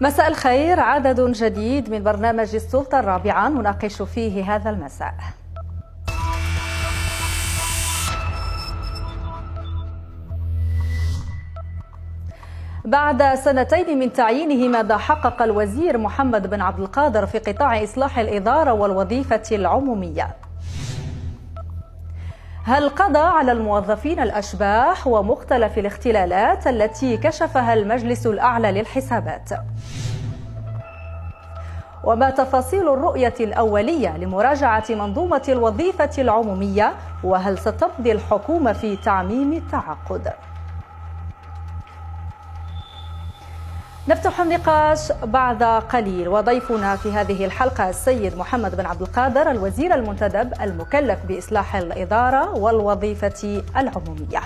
مساء الخير. عدد جديد من برنامج السلطة الرابعة. نناقش فيه هذا المساء. بعد سنتين من تعيينه ماذا حقق الوزير محمد بن عبد القادر في قطاع إصلاح الإدارة والوظيفة العمومية؟ هل قضى على الموظفين الأشباح ومختلف الاختلالات التي كشفها المجلس الأعلى للحسابات؟ وما تفاصيل الرؤية الأولية لمراجعة منظومة الوظيفة العمومية وهل ستمضي الحكومة في تعميم التعاقد؟ نفتح النقاش بعد قليل وضيفنا في هذه الحلقة السيد محمد بن عبد القادر الوزير المنتدب المكلف بإصلاح الإدارة والوظيفة العمومية.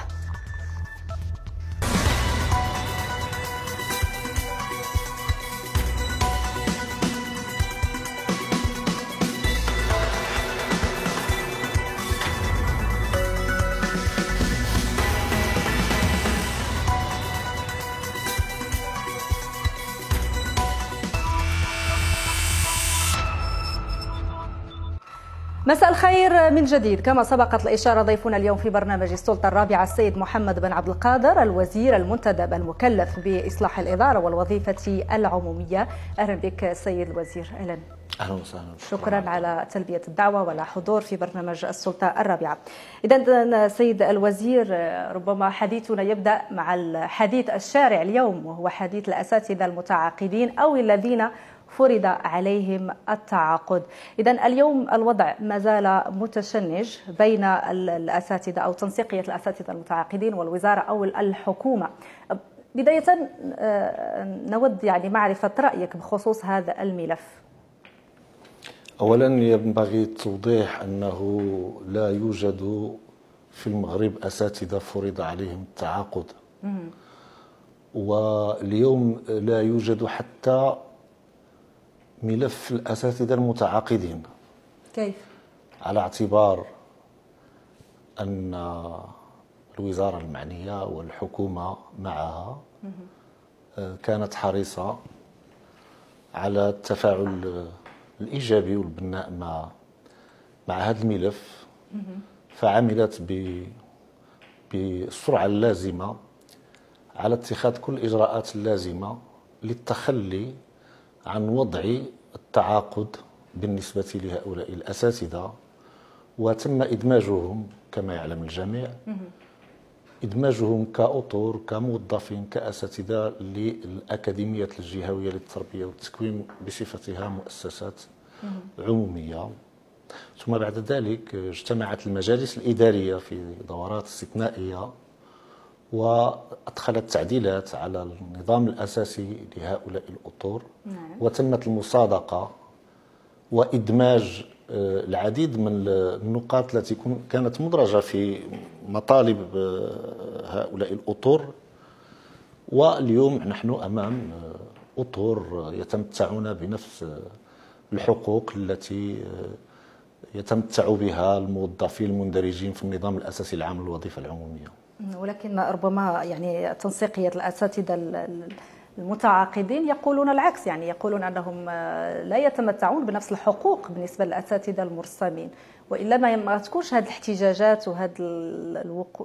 مساء الخير من جديد. كما سبقت الإشارة ضيفنا اليوم في برنامج السلطة الرابعة السيد محمد بن عبد القادر الوزير المنتدب المكلف بإصلاح الإدارة والوظيفة العمومية. أهلا بك سيد الوزير. أهلا. أهلا وسهلا. شكرا. على تلبية الدعوة وعلى حضور في برنامج السلطة الرابعة. اذا سيد الوزير ربما حديثنا يبدأ مع الحديث الشارع اليوم وهو حديث الأساتذة المتعاقدين أو الذين فرض عليهم التعاقد. إذا اليوم الوضع ما زال متشنج بين الأساتذة أو تنسيقية الأساتذة المتعاقدين والوزارة أو الحكومة. بداية نود يعني معرفة رأيك بخصوص هذا الملف. أولا ينبغي التوضيح أنه لا يوجد في المغرب أساتذة فرض عليهم التعاقد. واليوم لا يوجد حتى ملف الأساتذة المتعاقدين كيف؟ على اعتبار أن الوزارة المعنية والحكومة معها كانت حريصة على التفاعل الإيجابي والبناء مع مع هذا الملف. فعملت بالسرعة اللازمة على اتخاذ كل الإجراءات اللازمة للتخلي عن وضع التعاقد بالنسبة لهؤلاء الأساتذة وتم إدماجهم كما يعلم الجميع. إدماجهم كأطر كموظفين كأساتذة للأكاديمية الجهوية للتربية والتكوين بصفتها مؤسسات عمومية. ثم بعد ذلك اجتمعت المجالس الإدارية في دورات استثنائية. وأدخلت تعديلات على النظام الأساسي لهؤلاء الأطر نعم. وتمت المصادقة وإدماج آه، العديد من النقاط التي كانت مدرجة في مطالب آه، هؤلاء الأطر واليوم نحن أمام آه، أطر يتمتعون بنفس الحقوق التي يتمتع بها الموظفين المندرجين في النظام الأساسي العام للوظيفة العمومية ولكن ربما يعني تنسيقية الأساتذة المتعاقدين يقولون العكس يعني يقولون أنهم لا يتمتعون بنفس الحقوق بالنسبة للأساتذة المرسمين. وإلا ما تكونش هذه الاحتجاجات وهذا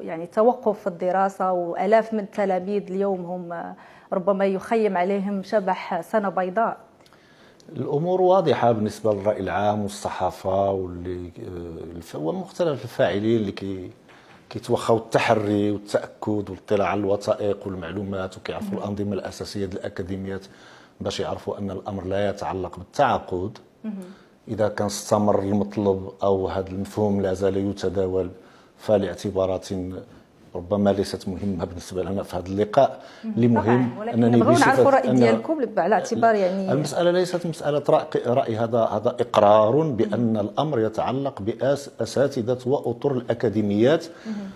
يعني توقف الدراسة وآلاف من التلاميذ اليوم هم ربما يخيم عليهم شبح سنة بيضاء. الأمور واضحة بالنسبة للرأي العام والصحافة واللي ومختلف الفاعلين اللي كي كيتوخاو التحري والتأكد والاطلاع على الوثائق والمعلومات وكيعرفوا الأنظمة الأساسية ديال الاكاديميات باش يعرفوا أن الأمر لا يتعلق بالتعاقد. إذا كان استمر المطلب أو هذا المفهوم لا زال يتداول فلاعتبارات ربما ليست مهمة بالنسبة لنا في هذا اللقاء. اللي مهم أنني نبغيو نعرفوا الراي ديالكم على اعتبار يعني المسألة ليست مسألة راي هذا هذا إقرار بأن الأمر يتعلق باساتذه وأطر الأكاديميات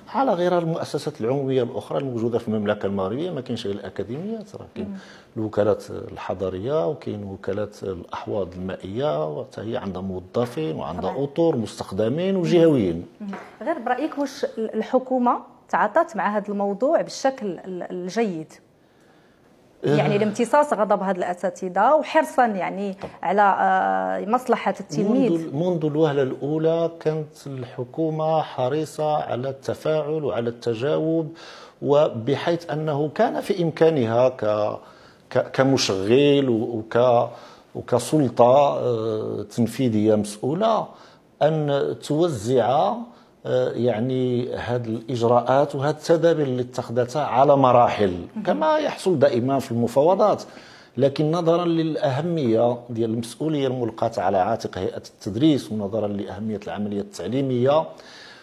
على غير المؤسسات العمومية الأخرى الموجودة في المملكة المغربية. ما كاينش غير الأكاديميات راه كاين الوكالات الحضرية وكاين وكالات الأحواض المائية وحتى هي عندها موظفين وعندها أطر مستخدمين وجهويين. غير برأيك واش الحكومة تعاطت مع هذا الموضوع بالشكل الجيد يعني لامتصاص غضب هذه الأساتذة وحرصا يعني طبعا. على آه، مصلحة التلميذ منذ, منذ الوهلة الأولى كانت الحكومة حريصة على التفاعل وعلى التجاوب وبحيث أنه كان في إمكانها ك كمشغل وك وكسلطة آه، تنفيذية مسؤولة أن توزع يعني هذه الإجراءات وهذه التدابير اللي اتخذتها على مراحل كما يحصل دائما في المفاوضات. لكن نظرا للأهمية ديال المسؤولية الملقاة على عاتق هيئة التدريس ونظرا لأهمية العملية التعليمية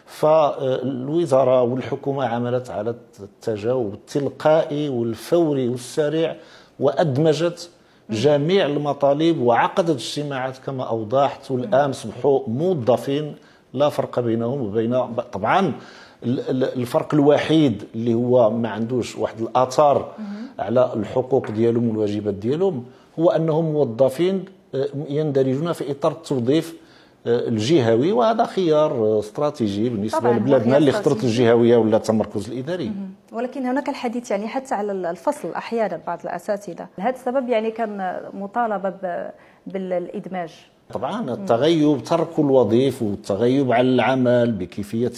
فالوزارة والحكومة عملت على التجاوب التلقائي والفوري والسريع وأدمجت جميع المطالب وعقدت اجتماعات كما أوضحت والان اصبحوا موظفين لا فرق بينهم وبين طبعا الفرق الوحيد اللي هو ما عندوش واحد الآثار على الحقوق ديالهم والواجبات ديالهم هو أنهم موظفين آه، يندرجون في إطار التوظيف آه، الجهوي وهذا خيار استراتيجي بالنسبة لبلادنا اللي اخترت الجهوية ولا التمركز الإداري. ولكن هناك الحديث يعني حتى على الفصل أحيانا بعض الأساتذة. لهذا السبب يعني كان مطالبة بالإدماج. طبعا التغيب ترك الوظيفة والتغيب على العمل بكيفية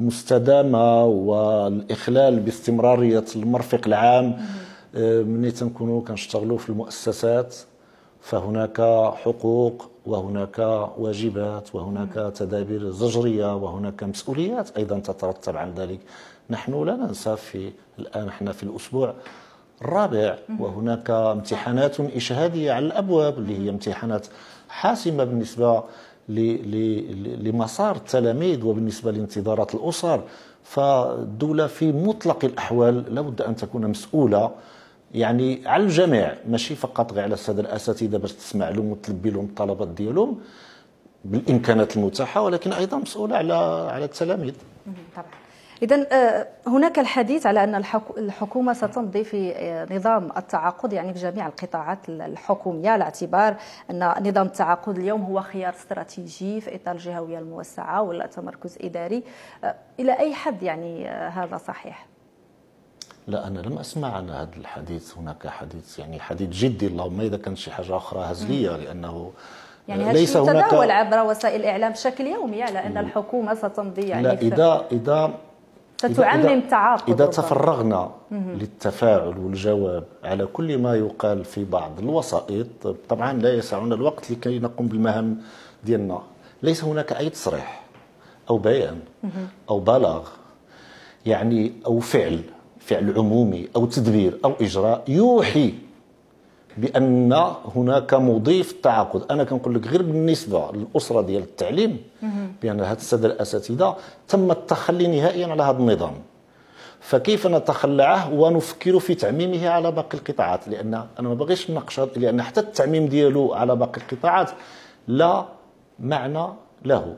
مستدامة والإخلال باستمرارية المرفق العام. آه، ملي تنكونوا كنشتغلوا في المؤسسات فهناك حقوق وهناك واجبات وهناك تدابير زجرية وهناك مسؤوليات أيضا تترتب عن ذلك. نحن لا ننسى في الآن إحنا في الأسبوع الرابع وهناك امتحانات إشهادية على الأبواب اللي هي امتحانات حاسمة بالنسبة لمسار التلاميذ وبالنسبة لانتظارات الأسر. فالدولة في مطلق الأحوال لابد أن تكون مسؤولة. يعني على الجميع ماشي فقط غير على الساده الأساتذة باش تسمع لهم وتلبي لهم الطلبات ديالهم بالإمكانات المتاحة ولكن أيضا مسؤولة على على التلاميذ. طبعا. إذا آه، هناك الحديث على أن الحكومة ستمضي في آه، نظام التعاقد يعني في جميع القطاعات الحكومية على اعتبار أن نظام التعاقد اليوم هو خيار استراتيجي في إطار الجهوية الموسعة ولا تمركز إداري آه، إلى أي حد يعني هذا صحيح؟ لا أنا لم أسمع عن هذا الحديث هناك حديث يعني حديث جدي اللهم إذا كانت شي حاجة أخرى هزلية لأنه يعني ليس هناك تداول عبر وسائل الإعلام بشكل يومي على أن الحكومة ستمضي يعني لا إذا إذا ستعمم تعاقد إذا تفرغنا للتفاعل والجواب على كل ما يقال في بعض الوسائط طبعا لا يسعنا الوقت لكي نقوم بالمهام ديالنا. ليس هناك أي تصريح أو بيان أو بلاغ يعني أو فعل فعل عمومي أو تدبير أو إجراء يوحي بأن هناك مضيف تعاقد. أنا كنقول لك غير بالنسبة للأسرة ديال التعليم بأن هاد السادة الأساتذة تم التخلي نهائيا على هذا النظام. فكيف نتخلعه ونفكر في تعميمه على باقي القطاعات؟ لأن أنا ما باغيش نناقش لأن حتى التعميم ديالو على باقي القطاعات لا معنى له.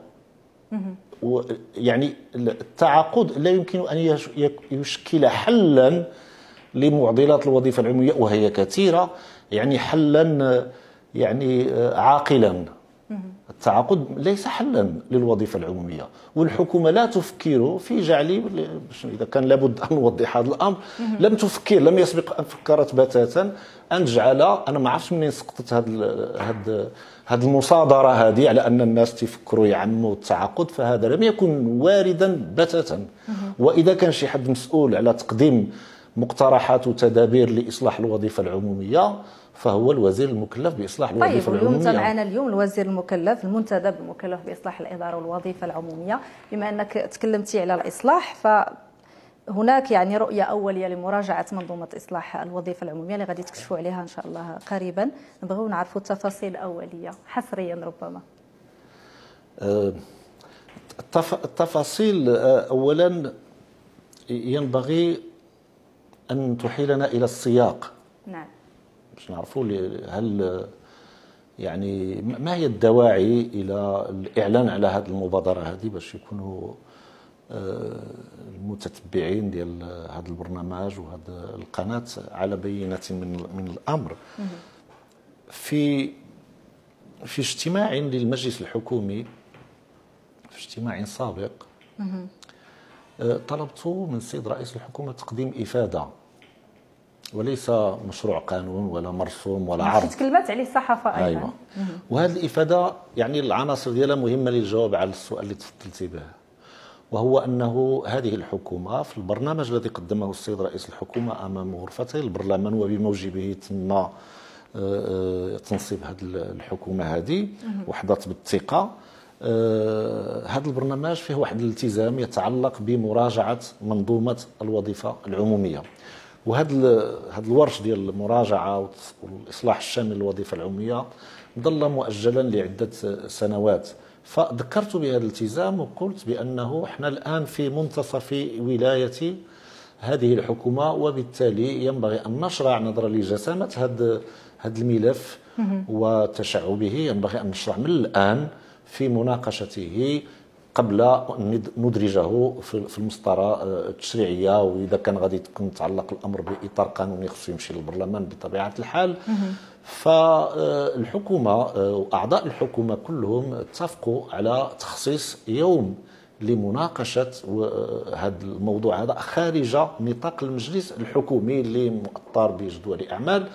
يعني التعاقد لا يمكن أن يشكل حلا لمعضلات الوظيفة العموميه وهي كثيرة. يعني حلا يعني عاقلا. التعاقد ليس حلا للوظيفة العمومية. والحكومة لا تفكر في جعل إذا كان لابد أن نوضح هذا الأمر لم تفكر لم يسبق أن فكرت بتاتا أن تجعل أنا ما عرفتش منين سقطت هذا هذا هذه المصادرة هذه على أن الناس تفكروا يعموا التعاقد فهذا لم يكن واردا بتاتا. وإذا كان شي حد مسؤول على تقديم مقترحات وتدابير لإصلاح الوظيفة العمومية فهو الوزير المكلف بإصلاح الوظيفة طيب العمومية. طيب معنا اليوم الوزير المكلف المنتدب المكلف بإصلاح الإدارة والوظيفة العمومية. بما أنك تكلمتي على الإصلاح ف هناك يعني رؤية أولية لمراجعة منظومة إصلاح الوظيفة العمومية اللي غادي تكشفوا عليها إن شاء الله قريبا. نبغيو نعرفوا التفاصيل الأولية حصريا ربما. أه، التفاصيل أه، أولا ينبغي أن تحيلنا إلى السياق. نعم. باش نعرفوا هل يعني ما هي الدواعي إلى الإعلان على هذه المبادرة هذه باش يكونوا آه، المتتبعين ديال هذا البرنامج وهذا القناة على بينة من من الأمر؟ في في اجتماع للمجلس الحكومي في اجتماع سابق آه، طلبت من السيد رئيس الحكومة تقديم إفادة وليس مشروع قانون ولا مرسوم ولا عرض. تكلمت عليه الصحافه أيضا. أيوة. وهذه الإفادة يعني العناصر ديالها مهمة للجواب على السؤال اللي تفضلتي به وهو أنه هذه الحكومة في البرنامج الذي قدمه السيد رئيس الحكومة أمام غرفته البرلمان وبموجبه تم آه، آه، تنصيب هذه الحكومة هذه وحظت بالثقة. آه، هذا البرنامج فيه واحد الالتزام يتعلق بمراجعة منظومة الوظيفة العمومية. وهذا هذا الورش ديال المراجعة والإصلاح الشامل للوظيفة العمومية ظل مؤجلا لعدة سنوات. فذكرت بهذا الالتزام وقلت بأنه إحنا الآن في منتصف ولاية هذه الحكومة وبالتالي ينبغي أن نشرع نظرا لجسامة هذا هذا الملف وتشعبه. ينبغي أن نشرع من الآن في مناقشته قبل أن ندرجه في المسطرة آه، التشريعية. وإذا كان غادي تكون يتعلق الأمر بإطار قانوني خصو يمشي للبرلمان بطبيعة الحال. فالحكومه آه، وأعضاء الحكومة كلهم اتفقوا على تخصيص يوم لمناقشة آه، هذا الموضوع هذا خارج نطاق المجلس الحكومي اللي مؤطر بجدول أعمال.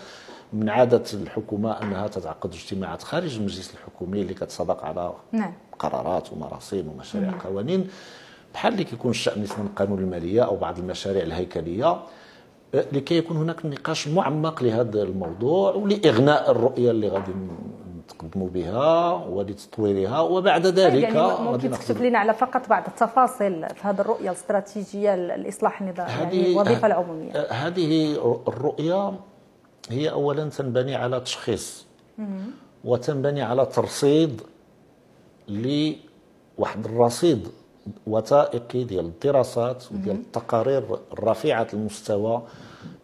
من عادة الحكومة أنها تتعقد اجتماعات خارج المجلس الحكومي اللي كتصادق على نعم. قرارات ومراسيم ومشاريع نعم. قوانين بحال اللي كيكون الشأن مثلا قانون المالية أو بعض المشاريع الهيكلية أه، لكي يكون هناك نقاش معمق لهذا الموضوع ولإغناء الرؤية اللي غادي نتقدموا بها ولتطويرها وبعد ذلك يعني ممكن تكتب لنا على فقط بعض التفاصيل في هذه الرؤية الاستراتيجية لاصلاح النظام يعني الوظيفة العمومية أه، هذه الرؤية هي اولا تنبني على تشخيص وتنبني على ترصيد لواحد الرصيد وثائقي ديال الدراسات وديال التقارير الرفيعه المستوى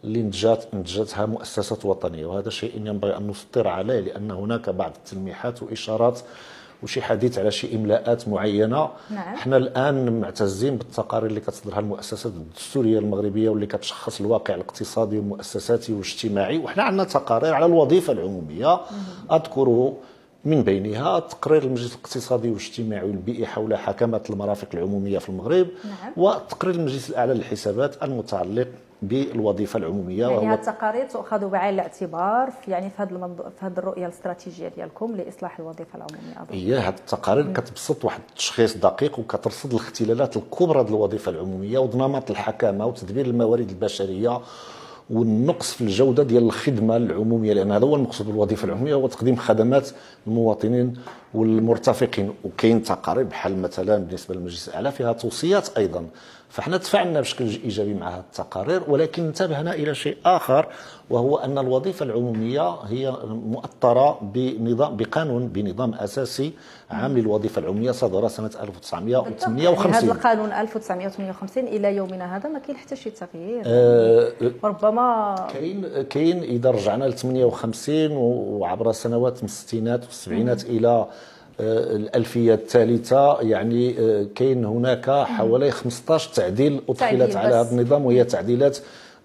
اللي انتجت انتجتها مؤسسات وطنية. وهذا شيء ينبغي أن نسطر عليه لأن هناك بعض التلميحات وإشارات وشي حديث على شي إملاءات معينة نعم. إحنا الآن معتزين بالتقارير اللي كتصدرها المؤسسات الدستورية المغربية واللي كتشخص الواقع الاقتصادي والمؤسساتي والاجتماعي وحنا عندنا تقارير على الوظيفة العمومية أذكر من بينها تقرير المجلس الاقتصادي والاجتماعي والبيئي حول حكمات المرافق العمومية في المغرب نعم. وتقرير المجلس الأعلى للحسابات المتعلق بالوظيفة العمومية يعني وهو التقارير تؤخذ بعين الاعتبار في يعني في هذه المنظو... في هذه الرؤية الاستراتيجية ديالكم لإصلاح الوظيفة العمومية أظن. هي هذه التقارير كتبسط واحد التشخيص دقيق وكترصد الاختلالات الكبرى ديال الوظيفة العمومية ونمط الحكامة وتدبير الموارد البشرية والنقص في الجودة ديال الخدمة العمومية لأن هذا هو المقصود بالوظيفة العمومية هو تقديم خدمات للمواطنين والمرتفقين. وكاين تقارير بحال مثلا بالنسبة للمجلس الأعلى فيها توصيات أيضا. فاحنا تفاعلنا بشكل إيجابي مع هذه التقارير ولكن انتبهنا إلى شيء آخر وهو أن الوظيفة العمومية هي مؤطرة بنظام بقانون بنظام أساسي عام للوظيفة العمومية صدر سنة 1958 هذا القانون 1958 إلى يومنا هذا ما كاين حتى شي تغيير. أه ربما كاين كاين إذا رجعنا ل 58 وعبر السنوات من الستينات والسبعينات إلى الألفية الثالثة يعني آه، كاين هناك حوالي 15 تعديل أدخلت على هذا النظام وهي تعديلات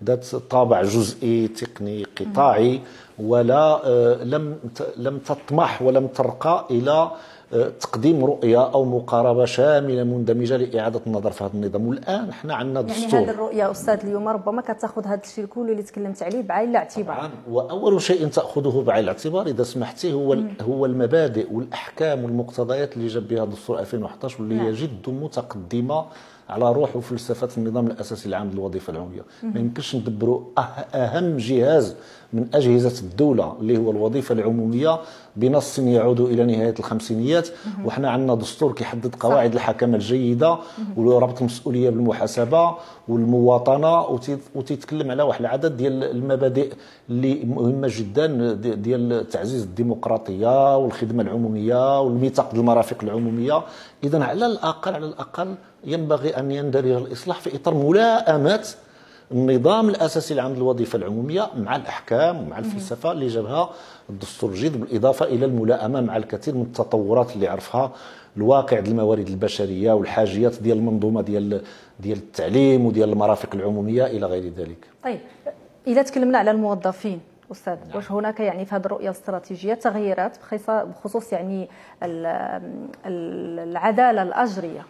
ذات طابع جزئي تقني قطاعي ولا آه، لم لم تطمح ولم ترقى إلى تقديم رؤية أو مقاربة شاملة مندمجة لإعادة النظر في هذا النظام. والآن إحنا عندنا دستور. يعني هذه الرؤية أستاذ اليوم ربما كتأخذ هذا الشيء كله اللي تكلمت عليه بعين الاعتبار. طبعا. وأول شيء تأخذه بعين الاعتبار إذا سمحتي هو مم. هو المبادئ والأحكام والمقتضيات اللي جاب بها دستور 2011 واللي نعم. هي جد متقدمة على روح وفلسفة النظام الأساسي العام للوظيفه العمومية. ما يمكنش ندبروا أه-، أهم جهاز من أجهزة الدولة اللي هو الوظيفة العمومية بنص يعود إلى نهاية الخمسينيات. وحنا عندنا دستور كيحدد قواعد الحكمة الجيدة وربط المسؤوليه بالمحاسبة والمواطنة وتيتكلم على واحد العدد ديال المبادئ اللي مهمة جدا ديال تعزيز الديمقراطية والخدمة العمومية والميثاق المرافق العمومية. اذا على الأقل على الأقل ينبغي أن يندرج الإصلاح في إطار ملائمة النظام الأساسي العام للوظيفه العمومية مع الأحكام ومع الفلسفة اللي جابها الدستور الجديد بالإضافة إلى الملائمة مع الكثير من التطورات اللي عرفها الواقع ديال الموارد البشرية والحاجيات ديال المنظومة ديال ديال التعليم وديال المرافق العمومية إلى غير ذلك. طيب إذا تكلمنا على الموظفين أستاذ نعم. واش هناك يعني في هذه الرؤية الاستراتيجيه تغييرات بخصوص يعني العدالة الأجرية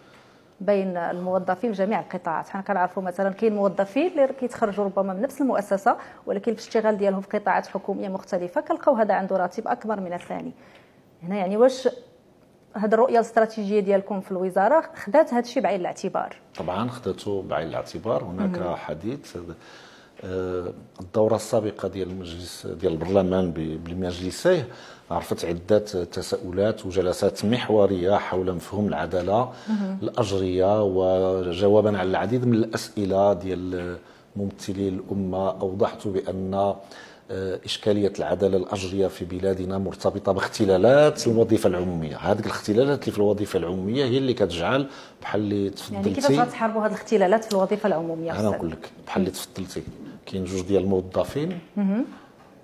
بين الموظفين في جميع القطاعات. حنا كنعرفوا مثلا كاين موظفين اللي كيتخرجوا ربما من نفس المؤسسة ولكن الاشتغال ديالهم في قطاعات حكومية مختلفة كنلقاو هذا عنده راتب أكبر من الثاني. هنا يعني واش هذه الرؤية الاستراتيجية ديالكم في الوزارة خدات هذا الشيء بعين الاعتبار؟ طبعا خدته بعين الاعتبار. هناك حديث آه، الدورة السابقة ديال المجلس ديال البرلمان بمجلسيه عرفت عدة تساؤلات وجلسات محورية حول مفهوم العدالة الأجرية وجوابا على العديد من الأسئلة ديال ممثلي الأمة. أوضحت بأن آه، إشكالية العدالة الأجرية في بلادنا مرتبطة باختلالات الوظيفة العمومية. هذه الاختلالات اللي في الوظيفة العمومية هي اللي كتجعل بحال اللي تفضلتي يعني كيفاش غتحاربوا هذه الاختلالات في الوظيفة العمومية أنا نقول لك بحال اللي تفضلتي كاين جوج ديال الموظفين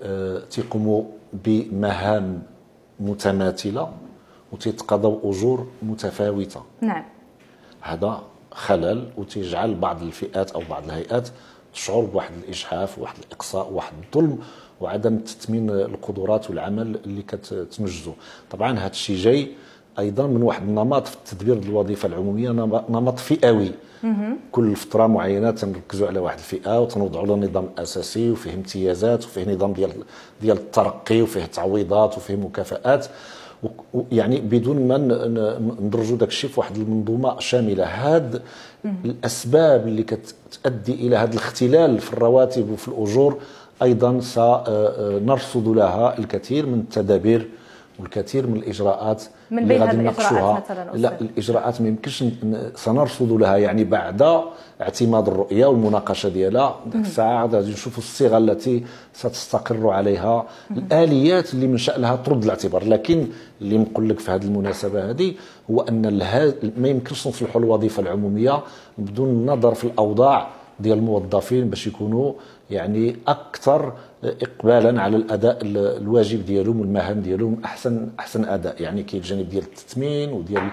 آه تيقوموا بمهام متماثلة وتيتقاضوا أجور متفاوتة. نعم. هذا خلل وتيجعل بعض الفئات أو بعض الهيئات تشعر بواحد الإجحاف وواحد الإقصاء وواحد الظلم وعدم تثمين القدرات والعمل اللي كتنجزو. طبعا هذا الشيء جاي أيضا من واحد النمط في التدبير الوظيفة العمومية نمط فئوي. كل فترة معينة تنركزوا على واحد الفئة وتنوضعوا له نظام أساسي وفيه امتيازات وفيه نظام ديال ديال الترقي وفيه تعويضات وفيه مكافآت. يعني بدون ما ندرجوا داك الشيء في واحد المنظومة شاملة. هاد الأسباب اللي كتؤدي إلى هذا الاختلال في الرواتب وفي الأجور أيضا سنرصد لها الكثير من التدابير والكثير من الإجراءات من بين هذه الإجراءات مثلا لا الإجراءات ما يمكنش سنرصد لها يعني بعد اعتماد الرؤية والمناقشة ديالها. ديك الساعة غادي نشوفوا الصيغة التي ستستقر عليها. الآليات اللي من شأنها ترد الاعتبار. لكن اللي نقول لك في هذه المناسبة هذه هو أن ما يمكنش نصلحوا الوظيفة العمومية بدون النظر في الأوضاع ديال الموظفين باش يكونوا يعني أكثر اقبالا على الأداء الواجب ديالهم والمهام ديالهم احسن أحسن أداء يعني كاين الجانب ديال التثمين وديال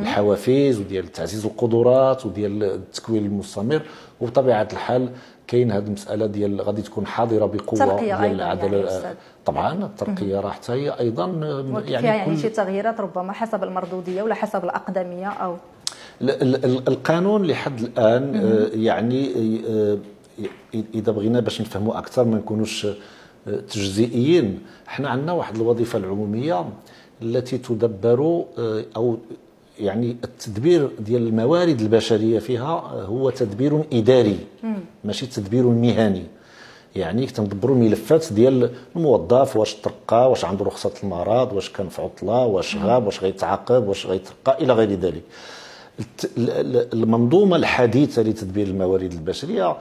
الحوافز وديال تعزيز القدرات وديال التكوين المستمر. وبطبيعة الحال كاين هذه المسألة ديال غادي تكون حاضرة بقوة ديال العدالة. يعني طبعا الترقية راه حتى هي أيضا يعني يعني شي تغييرات ربما حسب المردودية ولا حسب الأقدمية أو القانون لحد الآن آه، يعني آه، إذا بغينا باش نفهموا أكثر ما نكونوش آه، تجزئيين. إحنا عندنا واحد الوظيفة العمومية التي تدبر أو يعني التدبير ديال الموارد البشرية فيها هو تدبير إداري ماشي تدبير مهني. يعني تندبروا الملفات ديال الموظف واش ترقى واش عنده رخصة المرض واش كان في عطلة واش غاب واش غيتعاقب واش غيترقى إلى غير ذلك. المنظومة الحديثة لتدبير الموارد البشرية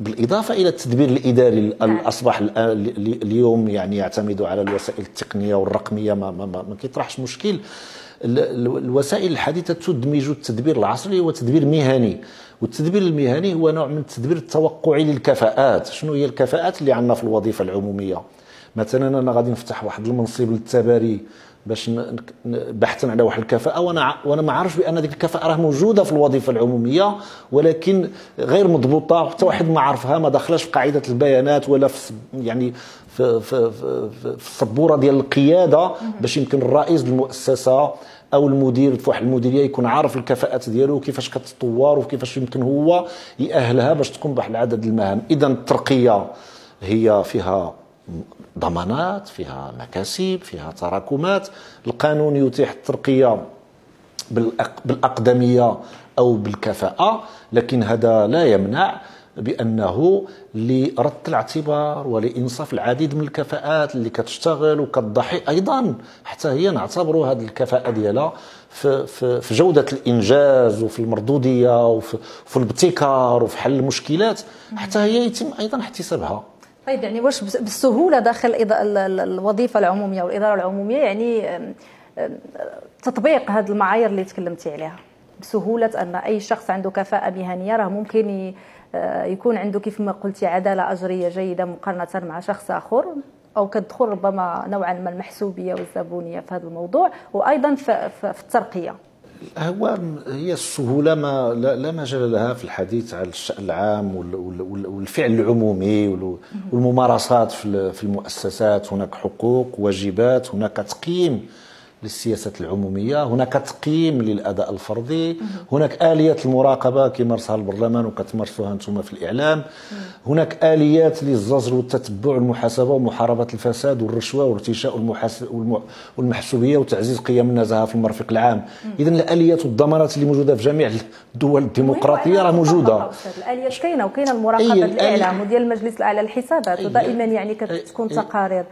بالإضافة إلى التدبير الإداري نعم. اصبح اليوم يعني يعتمد على الوسائل التقنية والرقمية ما, ما, ما, ما كيطرحش مشكل. الوسائل الحديثة تدمج التدبير العصري وتدبير مهني والتدبير المهني هو نوع من التدبير التوقعي للكفاءات. شنو هي الكفاءات اللي عندنا في الوظيفة العمومية؟ مثلا أنا غادي نفتح واحد المنصب للتباري. باش بحثا على واحد الكفاءة وأنا وأنا ما عارفش بأن ديك الكفاءة راه موجودة في الوظيفة العمومية ولكن غير مضبوطة حتى واحد ما عرفها ما دخلش في قاعدة البيانات ولا في يعني في في في, في السبورة ديال القيادة باش يمكن الرئيس المؤسسة أو المدير في واحد المديرية يكون عارف الكفاءات ديالو وكيفاش كتطور وكيفاش يمكن هو يأهلها باش تقوم بواحد العدد المهام. اذا الترقية هي فيها ضمانات فيها مكاسب فيها تراكمات. القانون يتيح الترقية بالأقدمية أو بالكفاءة لكن هذا لا يمنع بأنه لرد الاعتبار ولإنصاف العديد من الكفاءات اللي كتشتغل وكتضحي أيضا. حتى هي نعتبروا هذه الكفاءة ديالها في, في, في جودة الإنجاز وفي المردودية وفي في الابتكار وفي حل المشكلات. حتى هي يتم أيضا احتسابها. طيب يعني واش بالسهوله داخل الوظيفة العمومية والاداره العمومية يعني تطبيق هذه المعايير اللي تكلمتي عليها؟ بسهولة أن أي شخص عنده كفاءة مهنية راه ممكن آه، يكون عنده كيف ما قلتي عدالة أجرية جيدة مقارنة مع شخص آخر أو كتدخل ربما نوعا ما المحسوبية والزبونية في هذا الموضوع وأيضا في, في الترقية. هو هي السهولة ما لا, لا مجال لها في الحديث على الشأن العام والفعل العمومي والممارسات في المؤسسات. هناك حقوق واجبات هناك تقييم للسياسات العمومية. هناك تقييم للأداء الفردي. هناك آليات المراقبة كيمارسها البرلمان وكتمارسوها أنتم في الإعلام. هناك آليات للزجر والتتبع والمحاسبه ومحاربة الفساد والرشوة وارتشاء والمحسوبية وتعزيز قيم النزاهة في المرفق العام. اذا الآليات والضمانات اللي موجودة في جميع الدول الديمقراطية راه موجودة. الآليات كاينة وكاينة المراقبة الإعلام وديال المجلس الأعلى للحسابات ودائما يعني كتكون تقارير.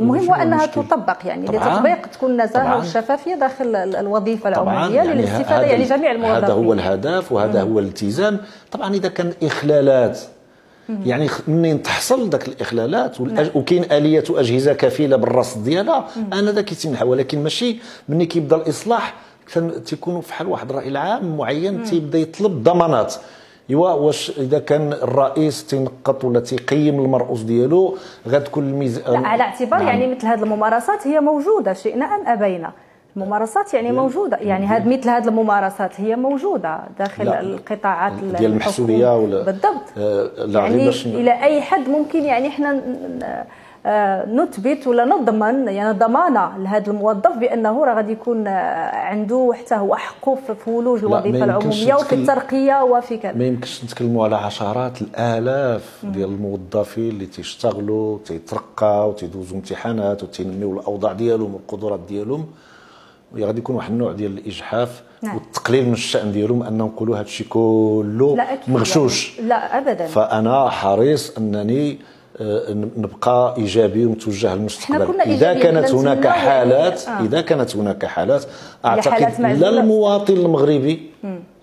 المهم هو انها تطبق يعني لتطبيق تكون النزاهه والشفافيه داخل الوظيفة العموميه يعني للاستفاده يعني جميع الموظفين. هذا هو الهدف وهذا هو الالتزام. طبعا إذا كان إخلالات يعني منين تحصل ذاك الإخلالات؟ نعم. وكاين اليات واجهزه كفيله بالرصد ديالها. أنا ذاك كيتمنحها ولكن ماشي ملي كيبدا الإصلاح تيكونوا فحال واحد الرأي العام معين تيبدا يطلب ضمانات. ايوا واش اذا كان الرئيس تينقط ولا تيقيم المرؤوس ديالو غتكون الميزان على اعتبار نعم. يعني مثل هذه الممارسات هي موجودة شئنا أم أبينا. الممارسات يعني موجودة. يعني هاد مثل هذه الممارسات هي موجودة داخل لا. القطاعات ديال المحسوبية ولا بالضبط. آه يعني إلى أي حد ممكن يعني إحنا نثبت ولا نضمن يعني ضمانه لهذا الموظف بأنه راه غادي يكون آه، عنده حتى هو حقه في ولوج الوظيفة العمومية وفي الترقية وفي كذا. ما يمكنش نتكلموا على عشرات الآلاف ديال الموظفين اللي تيشتغلوا تيترقاو تيدوزوا امتحانات وتينميو الأوضاع ديالهم والقدرات ديالهم. غادي يكون واحد النوع ديال الإجحاف نعم. والتقليل من الشأن ديالهم ان نقولوا هذا الشيء كله مغشوش. لا ابدا. فأنا حريص أنني نبقى إيجابي ومتوجه للمستقبل. إذا كانت هناك حالات آه. إذا كانت هناك حالات أعتقد لا المواطن المغربي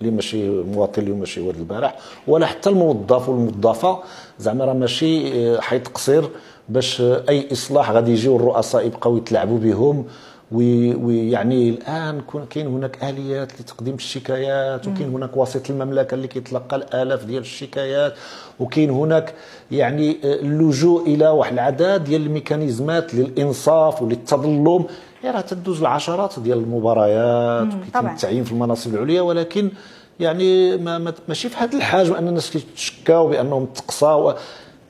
اللي ماشي مواطن اليوم ماشي ولد البارح ولا حتى الموظف والموظفة زعما راه ماشي آه، حيط قصير باش أي إصلاح غادي يجيو الرؤساء يبقاو يتلاعبوا بهم ويعني الآن كاين هناك آليات لتقديم الشكايات وكاين هناك وسيط المملكة اللي كيتلقى الآلاف ديال الشكايات وكاين هناك يعني آه، اللجوء إلى واحد العدد ديال الميكانيزمات للإنصاف وللتظلم. يعني راه تدوز العشرات ديال المباريات وكيتم التعيين في المناصب العليا ولكن يعني ما ماشي في هذا الحجم أن الناس كيتشكاو بأنهم تقصاو.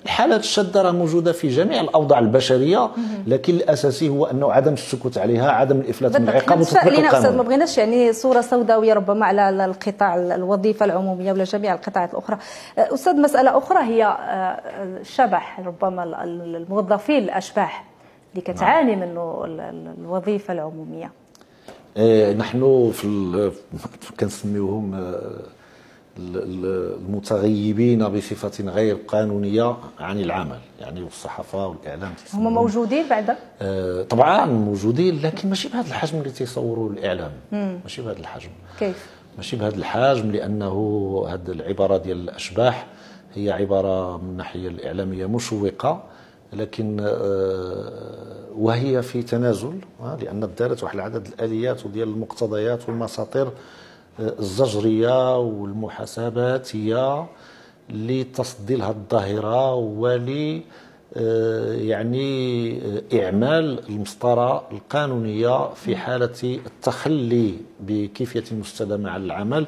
الحالات الشاذة راه موجودة في جميع الأوضاع البشرية لكن الأساسي هو أنه عدم السكوت عليها عدم الإفلات من العقاب وتطبيق القانون. ما بغيناش يعني صورة سوداوية ربما على القطاع الوظيفة العمومية ولا جميع القطاعات الأخرى. أستاذ مسألة أخرى هي آه، الشبح ربما الموظفين الأشباح اللي كتعاني نعم. منه الوظيفة العمومية. إيه نحن في كنسميوهم المتغيبين بصفة غير قانونية عن العمل. يعني والصحافة والإعلام هم موجودين بعد؟ آه طبعا موجودين لكن ماشي بهذا الحجم اللي تيصوروا الإعلام. ماشي بهذا الحجم. كيف؟ ماشي بهذا الحجم لأنه هذه العبارة ديال الأشباح هي عبارة من الناحية الإعلامية مشوقة لكن آه وهي في تنازل آه، لأن دارت واحد العدد الآليات وديال المقتضيات والمساطر الزجرية والمحاسباتيه لتصدي لها الظاهرة ول آه، يعني آه، إعمال المسطرة القانونية في حالة التخلي بكيفية مستدامة على العمل.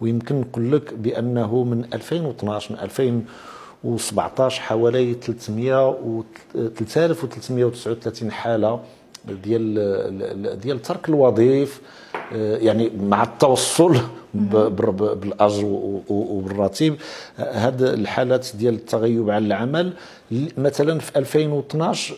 ويمكن نقول لك بأنه من 2012 من 2017 حوالي 300 3339 حالة ديال ديال ترك الوظيف يعني مع التوصل بالأجر وبالراتب. هاد الحالات ديال التغيب على العمل مثلا في 2012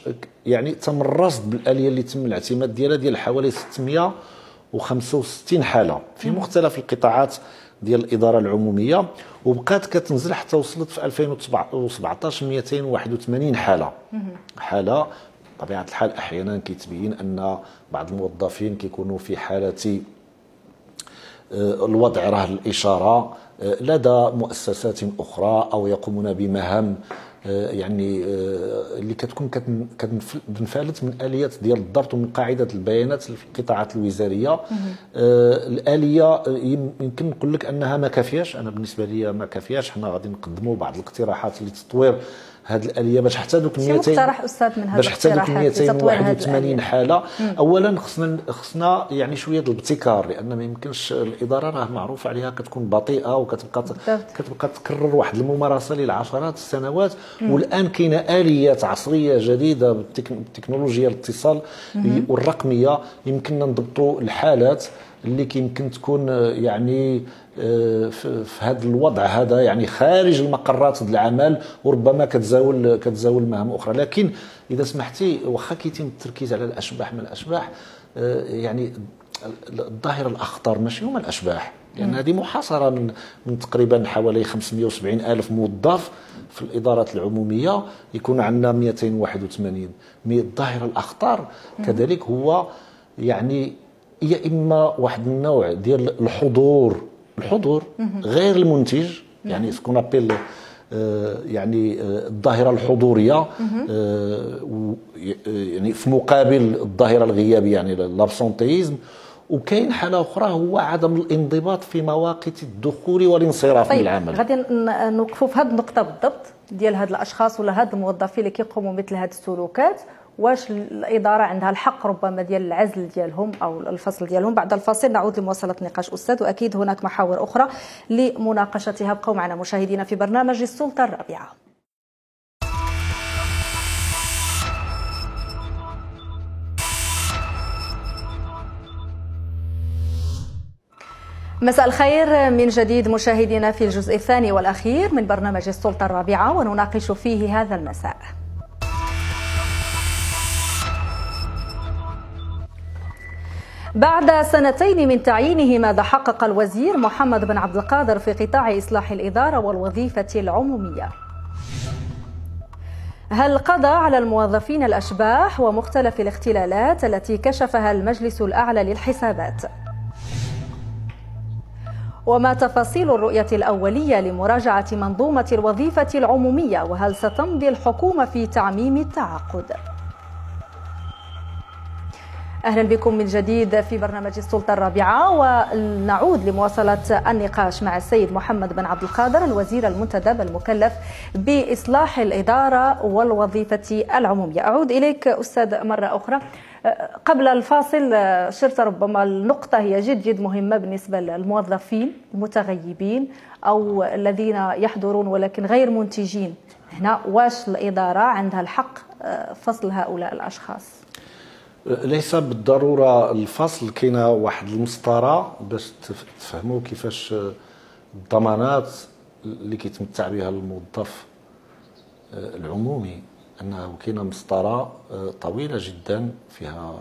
يعني تم الرصد بالآلية اللي تم الاعتماد ديالها ديال حوالي 665 حالة في مختلف القطاعات ديال الإدارة العمومية. وبقات كتنزل حتى وصلت في 2017 281 حالة. حالة بطبيعة الحال أحيانا كيتبين أن بعض الموظفين كيكونوا في حالة آه، الوضع راه الإشارة آه، لدى مؤسسات أخرى أو يقومون بمهام آه، يعني اللي كتكون كتنفلت من آليات ديال الضبط ومن قاعدة البيانات في القطاعات الوزارية. الآلية يمكن نقول لك أنها ما كافياش أنا بالنسبة لي ما كافياش حنا غادي نقدموا بعض الاقتراحات لتطوير هذه الآلية باش حتى دوك 200 مقترح أستاذ من هذا باش حتى دوك 281 حالة. اولا خصنا خصنا يعني شوية الابتكار لأن ما يمكنش الإدارة راه معروف عليها كتكون بطيئة وكتبقى كتبقى تكرر واحد الممارسة للعشرات السنوات. والآن كاينة آليات عصرية جديدة بالتكنولوجيا الاتصال والرقمية. يمكننا نضبطوا الحالات اللي كيمكن تكون يعني في هذا الوضع هذا يعني خارج المقرات العمل وربما كتزاول كتزاول مهام أخرى. لكن إذا سمحتي واخا كيتم التركيز على الأشباح من الأشباح آه، يعني الظاهرة الأخطر ماشي هما الأشباح. لأن هذه محاصرة من من تقريبا حوالي 570 ألف موظف في الإدارات العمومية يكون عندنا 281 الظاهرة الأخطر كذلك هو يعني يا إما واحد النوع ديال الحضور الحضور غير المنتج يعني سكون ابيل آه، يعني آه، الظاهرة الحضورية آه، يعني في مقابل الظاهرة الغيابية يعني l'absentéisme وكاين حالة أخرى هو عدم الانضباط في مواقيت الدخول والانصراف طيب من العمل غادي نوقفوا في هذه النقطة بالضبط ديال هاد الأشخاص ولا هاد الموظفين اللي كيقوموا مثل هاد السلوكات. واش الإدارة عندها الحق ربما ديال العزل ديالهم أو الفصل ديالهم؟ بعد الفاصل نعود لمواصلة نقاش أستاذ وأكيد هناك محاور أخرى لمناقشتها. ابقوا معنا مشاهدينا في برنامج السلطة الرابعة. مساء الخير من جديد مشاهدينا في الجزء الثاني والأخير من برنامج السلطة الرابعة ونناقش فيه هذا المساء. بعد سنتين من تعيينه ماذا حقق الوزير محمد بن عبد القادر في قطاع إصلاح الإدارة والوظيفة العمومية هل قضى على الموظفين الأشباح ومختلف الاختلالات التي كشفها المجلس الأعلى للحسابات؟ وما تفاصيل الرؤية الأولية لمراجعة منظومة الوظيفة العمومية وهل ستمضي الحكومة في تعميم التعاقد؟ أهلا بكم من جديد في برنامج السلطة الرابعة ونعود لمواصلة النقاش مع السيد محمد بن عبد القادر الوزير المنتدب المكلف بإصلاح الإدارة والوظيفة العمومية. أعود إليك أستاذ مرة أخرى. قبل الفاصل شرت ربما النقطة هي جد جد مهمة بالنسبة للموظفين المتغيبين أو الذين يحضرون ولكن غير منتجين هنا واش الإدارة عندها الحق فصل هؤلاء الأشخاص ليس بالضرورة الفصل كاينة واحد المسطرة باش تفهموا كيفاش الضمانات اللي كيتمتع بها الموظف آه، العمومي. أنه كاينة مسطرة آه، طويلة جدا فيها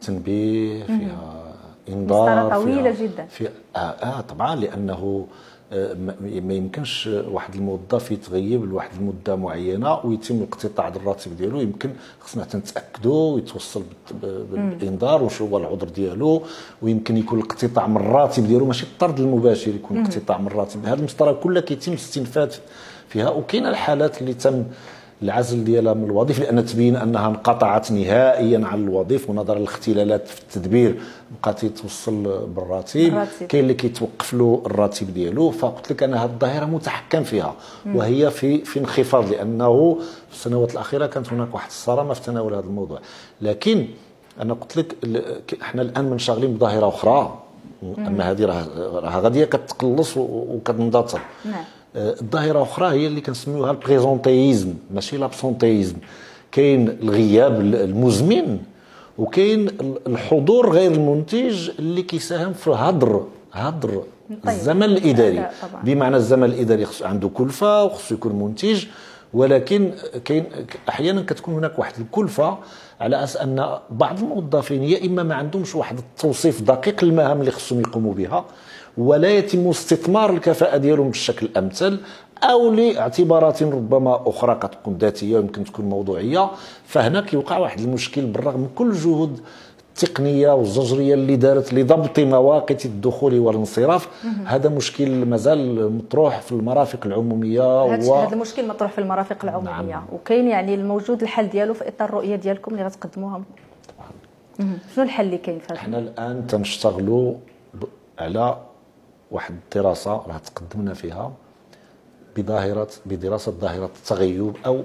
تنبيه فيها إنذار مسطره طويلة فيها جدا. في آه, آه طبعا لأنه ما يمكنش واحد الموظف يتغيب لواحد المده معينه ويتم الاقتطاع الراتب ديالو. يمكن خصنا نتاكدوا ويتوصل بالانذار وشو هو العذر ديالو. ويمكن يكون الاقتطاع من الراتب ديالو ماشي الطرد المباشر يكون الاقتطاع من الراتب. هذه المسطره كلها كيتم استنفاد فيها. وكاين الحالات اللي تم العزل ديالها من الوظيفة لأن تبين أنها انقطعت نهائيا عن الوظيفة ونظرا للاختلالات في التدبير. بقات توصل بالراتب كاين اللي كيتوقف له الراتب ديالو. فقلت لك ان هذه الظاهرة متحكم فيها وهي في في انخفاض لأنه في السنوات الأخيرة كانت هناك واحد الصرامة في تناول هذا الموضوع. لكن أنا قلت لك إحنا الآن منشغلين بظاهرة أخرى اما هذه راه غادية كتقلص وكتندثر نعم. الظاهره أخرى هي اللي كنسميوها ال présentéisme ماشي l'absentéisme كاين الغياب المزمن وكاين الحضور غير المنتج اللي كيساهم في هدر هدر طيب. الزمن الاداري بمعنى الزمن الاداري خصو عنده كلفة وخصو يكون منتج ولكن كاين أحيانا كتكون هناك واحد الكلفة على أساس أن بعض الموظفين يا إما ما عندهمش واحد التوصيف دقيق للمهام اللي خصهم يقوموا بها ولا يتم استثمار الكفاءة ديالهم بالشكل الأمثل أو لاعتبارات ربما أخرى قد تكون ذاتية ويمكن تكون موضوعية. فهنا كيوقع واحد المشكل بالرغم من كل الجهود التقنيه والزجريه اللي دارت لضبط مواقيت الدخول والانصراف. هذا مشكل مازال مطروح في المرافق العمومية هذا و... هذا المشكل مطروح في المرافق العمومية. نعم. وكاين يعني الموجود الحل ديالو في إطار الرؤية ديالكم اللي غتقدموها. طبعا. شنو الحل اللي كاين في إحنا الآن تنشتغلوا على واحد الدراسة راه تقدمنا فيها بظاهره بدراسة ظاهرة التغيب أو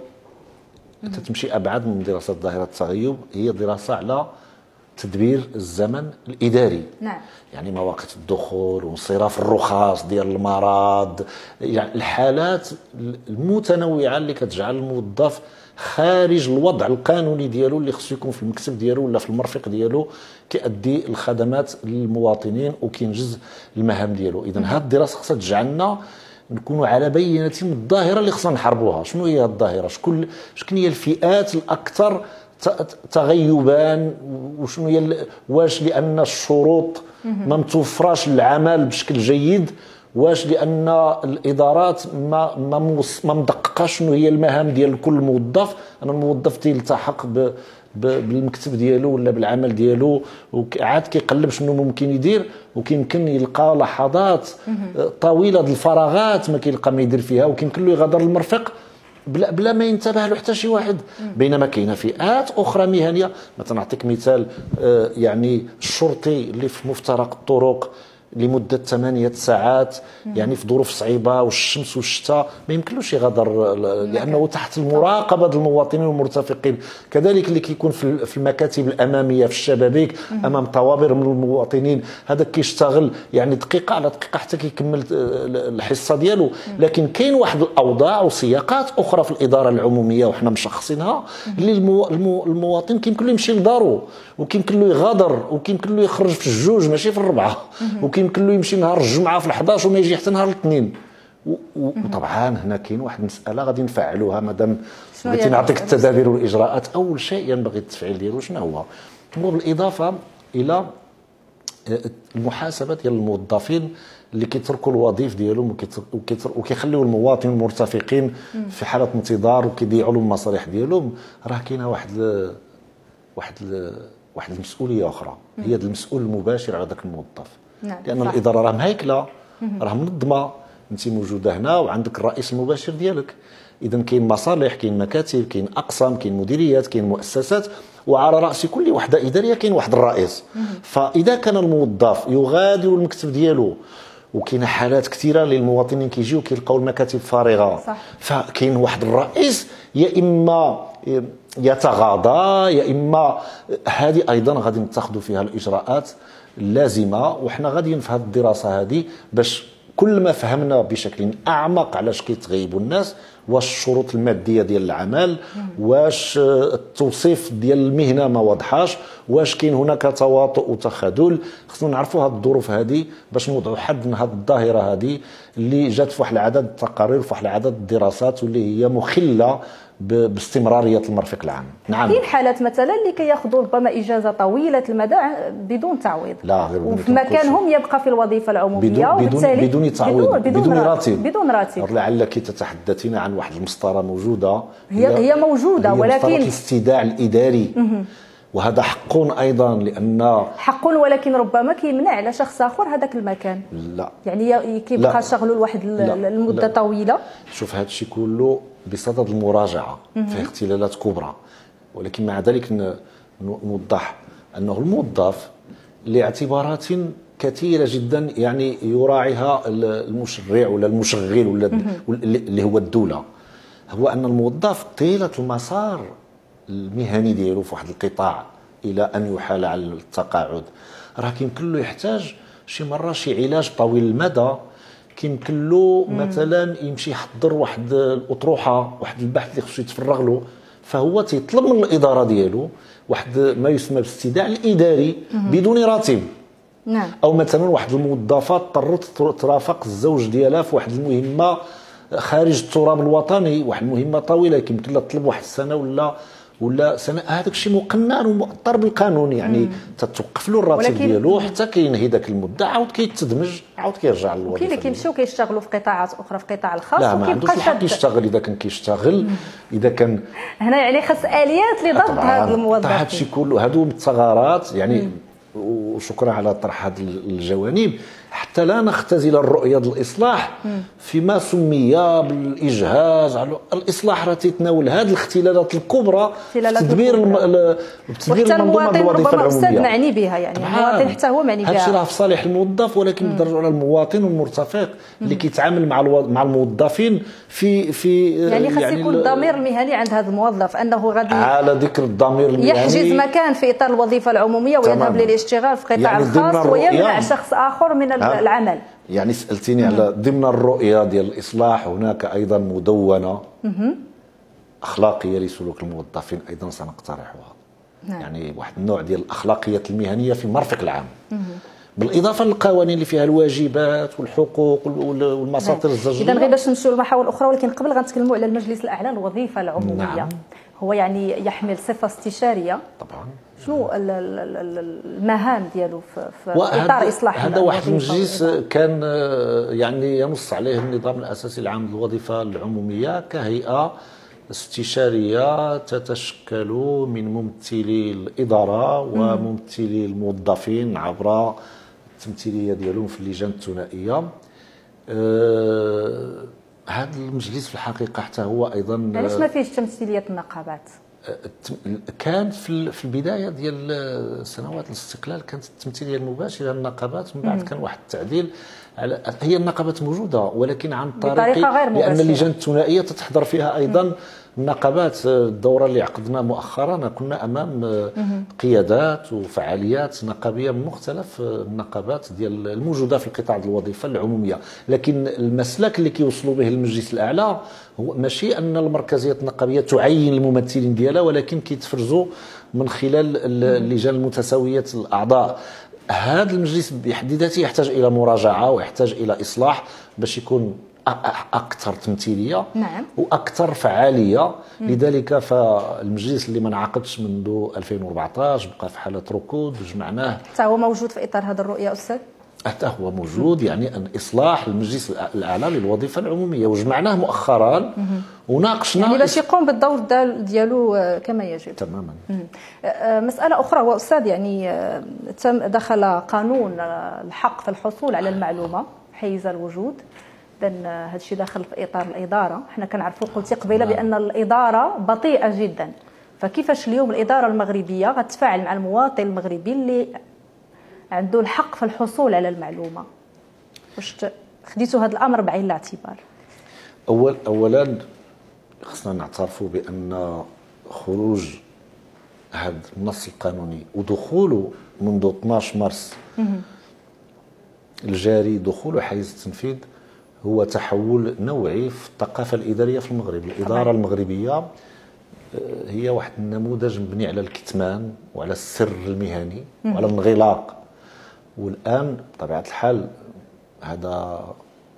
تتمشي أبعد من دراسة ظاهرة التغيب هي دراسة على تدبير الزمن الإداري. نعم. يعني مواقف الدخول وانصراف الرخص ديال المرض يعني الحالات المتنوعة اللي كتجعل الموظف خارج الوضع القانوني ديالو اللي خصو يكون في المكتب ديالو ولا في المرفق ديالو. كيأدي الخدمات للمواطنين وكينجز المهام ديالو. اذا هذه الدراسة خصها تجعلنا نكونوا على بينة من الظاهره اللي خصنا نحاربوها. شنو هي الظاهرة؟ شكون شكون هي الفئات الأكثر تغيبا؟ وشنو هي واش لأن الشروط ما متوفراش للعمل بشكل جيد؟ واش لأن الإدارات ما ما ما مدققاش شنو هي المهام ديال كل موظف؟ أنا الموظف تيلتحق بالمكتب ديالو ولا بالعمل ديالو وعاد كيقلب شنو ممكن يدير وكيمكن يلقى لحظات طويلة الفراغات ما كيلقى ما يدير فيها وكيمكن له يغادر المرفق بلا بلا ما ينتبه له حتى شي واحد. بينما كاينة فئات أخرى مهنية مثلا نعطيك مثال آه، يعني الشرطي اللي في مفترق الطرق لمدة ثمانية ساعات يعني في ظروف صعيبة والشمس والشتاء ما يمكنلوش يغادر لأنه تحت المراقبة المواطنين والمرتفقين. كذلك اللي كيكون في المكاتب الأمامية في الشبابيك أمام طوابير من المواطنين هذا كيشتغل يعني دقيقة على دقيقة حتى كيكمل الحصة ديالو. لكن كاين واحد الأوضاع وسياقات أخرى في الإدارة العمومية وحنا مشخصينها اللي المواطن كيمكن له يمشي لدارو وكيمكن له يغادر وكيمكن له يخرج في الجوج ماشي في الربعة وكيمكن له يمشي نهار الجمعة في ال11 وما يجي حتى نهار الاثنين. وطبعا هنا كاين واحد المسألة غادي نفعلوها مادام بغيتي نعطيك التدابير والإجراءات. أول شيء ينبغي التفعيل ديالو شنو هو؟ هو بالاضافه إلى آه، المحاسبه ديال الموظفين اللي كيتركوا الوظيف ديالهم وكيخليوا المواطنين المرتفقين في حالة انتظار وكيضيعوا لهم المصالح ديالهم. راه كاينة واحد واحد واحد المسؤولية أخرى. هي المسؤول المباشر على ذاك الموظف. نعم لأن صح. الإدارة راه مهيكله راه منظمه أنت موجودة هنا وعندك الرئيس المباشر ديالك. اذا كاين مصالح كاين مكاتب كاين أقسام كاين مديريات كاين مؤسسات وعلى رأس كل وحدة إدارية كاين واحد الرئيس. فإذا كان الموظف يغادر المكتب ديالو وكاين حالات كثيرة للمواطنين كيجيو كيلقاو المكاتب فارغة. صح. فكاين واحد الرئيس يا إما يتغاضى يا إما هذه أيضا غادي نتخذوا فيها الإجراءات. اللازمة وحنا غاديين في هذه الدراسة هذه باش كل ما فهمنا بشكل أعمق علاش كيتغيبوا الناس واش الشروط المادية ديال العمل واش التوصيف ديال المهنة ما واضحاش واش كاين هناك تواطؤ وتخاذل. خصنا نعرفوا هذه الظروف هذه باش نوضعوا حد لهذه الظاهرة هذه اللي جات في واحد العدد التقارير في واحد العدد الدراسات واللي هي مخلة باستمرارية المرفق العام. نعم. كاين حالات مثلا اللي كياخذوا ربما إجازة طويلة المدى بدون تعويض. لا غير وفي مكانهم يبقى في الوظيفة العمومية بدون وبالتالي بدون تعويض بدون, بدون, بدون راتب. بدون راتب. لعلك تتحدثين عن واحد المسطرة موجودة. هي هي, موجودة هي ولكن الاستيداع الاداري وهذا حق أيضا لأن حق ولكن ربما كيمنع على شخص آخر هذاك المكان. لا. يعني كيبقى شغله لواحد المده لا. طويلة. شوف هذا الشيء كله بصدد المراجعة فيه اختلالات كبرى. ولكن مع ذلك نوضح أنه الموظف لاعتبارات كثيرة جدا يعني يراعيها المشرع ولا المشغل ولا اللي هو الدولة. هو أن الموظف طيلة المسار المهني ديالو في واحد القطاع إلى أن يحال على التقاعد. راه كيمكن له يحتاج شي مرة شي علاج طويل المدى كيمكن له مثلا يمشي يحضر واحد الأطروحة واحد البحث اللي خصو يتفرغ له. فهو تيطلب من الإدارة ديالو واحد ما يسمى بالاستداع الإداري بدون راتب. نعم. أو مثلا واحد الموظفة اضطرت ترافق الزوج ديالها في واحد المهمة خارج التراب الوطني واحد المهمة طويلة يمكن لها تطلب واحد السنة ولا ولا هذاك الشيء مقنن ومؤطر بالقانون يعني تتوقف له الراتب ديالو حتى كينهي ذاك المدة عاود كيتدمج عاود كيرجع للوظيفة كاين اللي كيمشيو كيشتغلوا في قطاعات أخرى في القطاع الخاص لا ما عندوش الحق يشتغل إذا كان كيشتغل. إذا كان هنا يعني خاص آليات لضبط هذا الموظف هذا الشيء كله هادو الثغرات يعني وشكرا على طرح هذه الجوانب. حتى لا نختزل الرؤية الإصلاح فيما سمي بالإجهاز. الإصلاح راه تيتناول هذه الاختلالات الكبرى تدبير تدبير المنظومة الوظيفه العموميه معني بها يعني المواطن حتى هو معني بها. هذا الشيء راه في صالح الموظف ولكن نرجعوا على المواطن والمرتفق اللي كيتعامل مع مع الموظفين في في يعني خاص يعني يكون الضمير المهني عند هذا الموظف أنه غادي على ذكر الضمير المهني. يحجز مكان في إطار الوظيفة العمومية ويذهب للاشتغال في قطاع يعني الخاص ويمنع شخص آخر من العمل يعني سألتيني على ضمن الرؤية ديال الإصلاح هناك أيضا مدونة أخلاقية لسلوك الموظفين أيضا سنقترحها. نعم. يعني واحد النوع ديال الاخلاقيات المهنية في المرفق العام. بالإضافة للقوانين اللي فيها الواجبات والحقوق والمساطر نعم. الزجريه اذا غير باش نمشيو لمحاور أخرى ولكن قبل غنتكلموا على المجلس الأعلى للوظيفه العمومية. نعم. هو يعني يحمل صفة استشارية. طبعا. شنو المهام ديالو في, إطار اصلاح هذا واحد المجلس كان يعني ينص عليه النظام الأساسي العام للوظيفة العمومية كهيئة استشارية تتشكل من ممثلي الإدارة وممثلي الموظفين عبر التمثيلية ديالهم في اللجان الثنائية. أه هذا المجلس في الحقيقة حتى هو أيضا علاش ما فيهش تمثيلية النقابات؟ كان في في البداية ديال سنوات الاستقلال كانت التمثيلية المباشرة للنقابات ومن بعد كان واحد التعديل على هي النقابات موجودة ولكن عن طريق لأن اللجان الثنائية تتحضر فيها أيضا. النقابات الدورة اللي عقدنا مؤخرا كنا أمام قيادات وفعاليات نقابية من مختلف النقابات ديال الموجودة في القطاع الوظيفة العمومية. لكن المسلك اللي كيوصلوا به المجلس الأعلى هو ماشي أن المركزيه النقابية تعين الممثلين ديالها ولكن كيتفرزوا من خلال اللجان المتساويه الأعضاء. هذا المجلس بحد ذاته يحتاج إلى مراجعة ويحتاج إلى إصلاح باش يكون أكثر تمثيلية نعم. وأكثر فعالية. مم. لذلك فالمجلس اللي ما انعقدش منذ 2014 بقى في حالة ركود وجمعناه. حتى هو موجود في إطار هذه الرؤية أستاذ؟ حتى هو موجود يعني أن إصلاح المجلس الاعلى للوظيفة العمومية. وجمعناه مؤخرا. وناقشنا يعني باش يقوم بالدور ديالو آه، كما يجب. تماما. آه، آه، مسألة أخرى. هو أستاذ يعني تم دخل قانون الحق في الحصول على المعلومة حيز الوجود. اذا هذا الشيء داخل في إطار الإدارة. حنا كنعرفوا قلتي قبيلة نعم. بأن الإدارة بطيئة جدا. فكيفاش اليوم الإدارة المغربية غتتفاعل مع المواطن المغربي اللي عنده الحق في الحصول على المعلومة؟ واش خديتوا هذا الأمر بعين الاعتبار؟ اول اولا خصنا نعترفوا بأن خروج هذا النص القانوني ودخوله منذ 12 مارس الجاري دخوله حيز التنفيذ هو تحول نوعي في الثقافة الإدارية في المغرب. الإدارة المغربية آه، هي واحد النموذج مبني على الكتمان وعلى السر المهني وعلى الانغلاق. والآن بطبيعة الحال هذا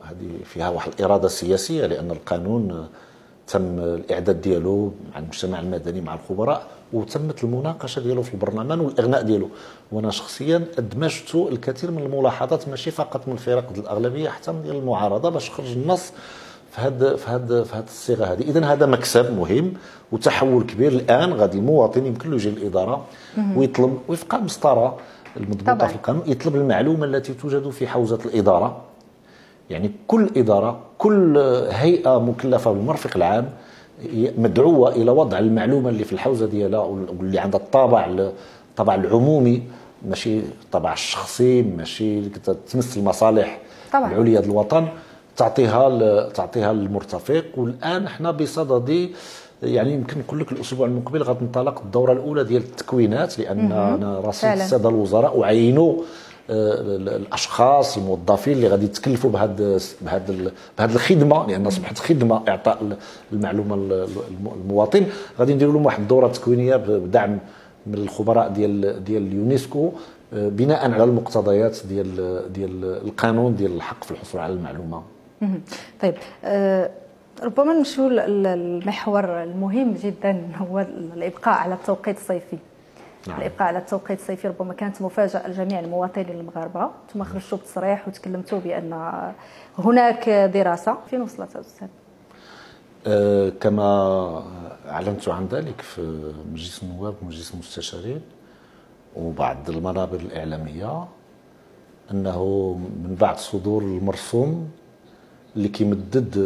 هذه فيها واحد الإرادة السياسية لأن القانون تم الإعداد ديالو مع المجتمع المدني مع الخبراء. وتمت المناقشة ديالو في البرلمان والإغناء ديالو. وأنا شخصيا أدمجت الكثير من الملاحظات ماشي فقط من الفرق الأغلبية حتى من ديال المعارضة باش خرج النص في هذا في هذا في هذه الصيغة هذه اذا هذا مكسب مهم وتحول كبير الآن غادي المواطن يمكن له يجي للاداره ويطلب وفق المسطره المضبوطة في القانون يطلب المعلومة التي توجد في حوزة الإدارة. يعني كل إدارة كل هيئة مكلفة بالمرفق العام مدعوة إلى وضع المعلومة اللي في الحوزة ديالها واللي عندها الطابع الطابع العمومي ماشي الطابع الشخصي ماشي تمس المصالح طبعا. العليا الوطن تعطيها تعطيها للمرتفق. والآن إحنا بصدد يعني يمكن نقول لك الأسبوع المقبل غتنطلق الدورة الأولى ديال التكوينات لأن أنا رصيد الساده الوزراء وعينوا الأشخاص الموظفين اللي غادي يتكلفوا بهذا بهذا بهذه الخدمة لأن اصبحت خدمة إعطاء المعلومة للمواطن غادي نديروا لهم واحد الدورة تكوينية بدعم من الخبراء ديال ديال اليونسكو آه، بناء على المقتضيات ديال ديال القانون ديال الحق في الحصول على المعلومة. طيب أه ربما نمشيو المحور المهم جدا هو الإبقاء على التوقيت الصيفي. نعم. الابقاء على التوقيت الصيفي ربما كانت مفاجأة لجميع المواطنين المغاربة. ثم خرجتوا بتصريح وتكلمتوا بأن هناك دراسة فين وصلت أستاذ أه كما أعلنت عن ذلك في مجلس النواب ومجلس المستشارين وبعض المنابر الإعلامية أنه من بعد صدور المرسوم اللي كيمدد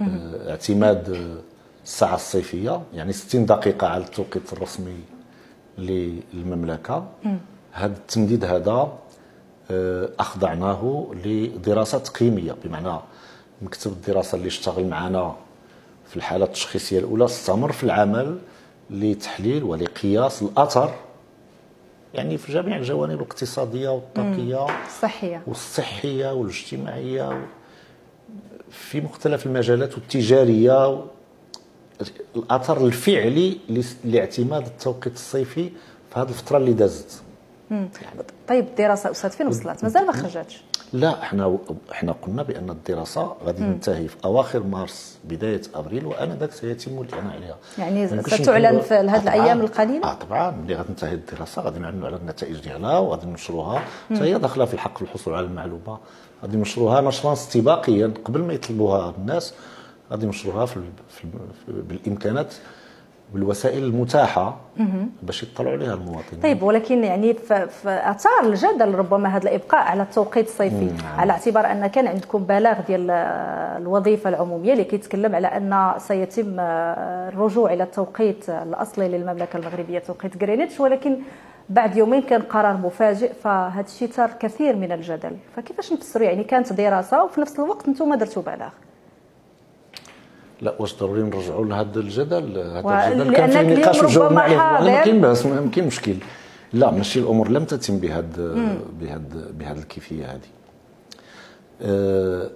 آه، اعتماد الساعة الصيفية يعني 60 دقيقة على التوقيت الرسمي للمملكة. هذا التمديد هذا آه، أخضعناه لدراسة تقييميه بمعنى مكتب الدراسة اللي اشتغل معنا في الحالة التشخيصية الأولى استمر في العمل لتحليل ولقياس الأثر يعني في جميع الجوانب الاقتصادية والطاقية الصحيه والصحية والاجتماعية في مختلف المجالات والتجارية الاثر الفعلي لاعتماد التوقيت الصيفي في هذه الفترة اللي دازت. يعني طيب الدراسه أستاذ فين وصلت؟ مازال ما خرجتش. لا إحنا إحنا قلنا بأن الدراسة غادي تنتهي في أواخر مارس بداية أبريل وانذاك سيتم الإعلان عليها. يعني ستعلن في هذه الأيام القليلة؟ آه طبعا. ملي غتنتهي الدراسة غادي نعلنوا على النتائج ديالها وغادي ننشروها. حتى هي داخلة في الحق الحصول على المعلومة. غادي ننشروها نشرا استباقيا قبل ما يطلبوها الناس. غادي ننشروها في, في بالإمكانات بالوسائل المتاحة باش يطلعوا عليها المواطنين. طيب ولكن يعني في أثار الجدل ربما هذا الإبقاء على التوقيت الصيفي نعم. على اعتبار أن كان عندكم بلاغ ديال الوظيفة العمومية اللي كيتكلم على أن سيتم الرجوع إلى التوقيت الأصلي للمملكة المغربية توقيت غرينتش ولكن بعد يومين كان قرار مفاجئ فهذا الشيء ثار كثير من الجدل. فكيفاش نفسروا؟ يعني كانت دراسة وفي نفس الوقت أنتم درتوا بلاغ. لا واش ضروري نرجعوا لهذا الجدل؟ هذا الجدل كان في نقاش وجاوبنا عليه ما كاين مشكل. لا ماشي الأمور لم تتم بهذا بهذا بهذه الكيفية هذه أه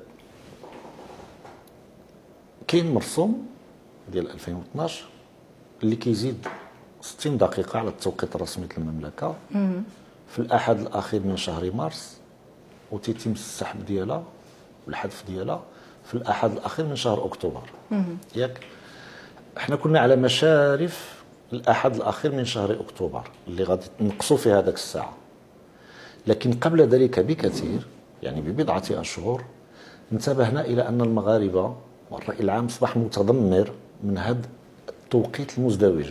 كاين مرسوم ديال 2012 اللي كيزيد 60 دقيقة على التوقيت الرسمي للمملكه في الأحد الأخير من شهر مارس وتيتم السحب ديالها والحذف ديالها. في الأحد الأخير من شهر أكتوبر. ياك؟ إحنا كنا على مشارف الأحد الأخير من شهر أكتوبر اللي غادي نقصوا في هذاك الساعة. لكن قبل ذلك بكثير يعني ببضعة أشهر انتبهنا إلى أن المغاربة والرأي العام أصبح متذمر من هذا التوقيت المزدوج.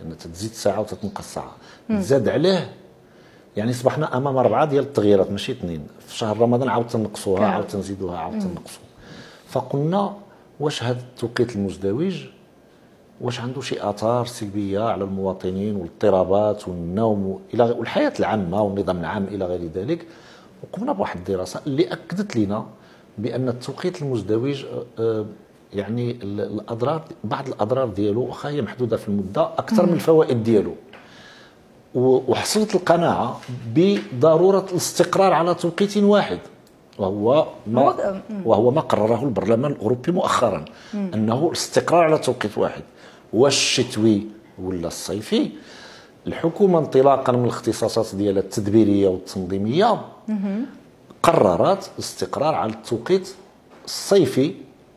لأن تزيد ساعة وتتنقص ساعة. تزاد عليه يعني أصبحنا أمام أربعة ديال التغييرات ماشي اثنين. في شهر رمضان عاود تنقصوها عاود تنزيدوها عاود تنقصوها فقلنا واش هذا التوقيت المزدوج؟ واش عنده شي آثار سلبية على المواطنين والاضطرابات والنوم إلى والحياة العامة والنظام العام إلى غير ذلك؟ وقمنا بواحد الدراسة اللي أكدت لنا بأن التوقيت المزدوج آه، آه، يعني الأضرار بعض الأضرار ديالو واخا هي محدودة في المدة أكثر من الفوائد ديالو. وحصلت القناعة بضرورة الاستقرار على توقيت واحد. وهو ما وهو ما قرره البرلمان الأوروبي مؤخرا أنه الاستقرار على توقيت واحد واش الشتوي ولا الصيفي؟ الحكومة انطلاقا من الاختصاصات ديالها التدبيرية والتنظيمية قررت الاستقرار على التوقيت الصيفي